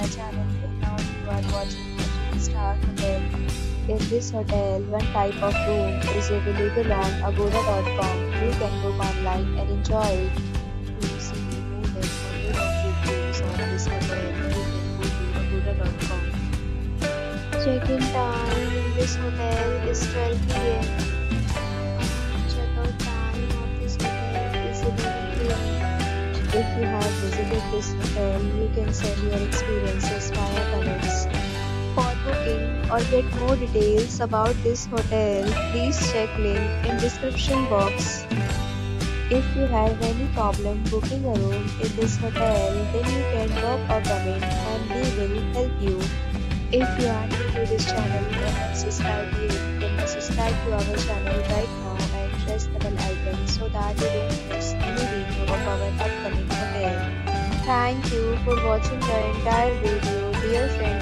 my channel and now you are watching a 3 star hotel. In this hotel, one type of room is available on agoda.com. You can book online and enjoy it. To see more than 100 reviews on this hotel, you can go to agoda.com. Check-in time in this hotel is 12 p.m. If you have visited this hotel, you can send your experiences via comments. For booking or get more details about this hotel, please check link in description box. If you have any problem booking a room in this hotel, then you can drop a comment and we will help you. If you are new to this channel and not subscribed yet, then subscribe to our channel right now and press the bell icon so that you don't Thank you for watching the entire video. Dear friends,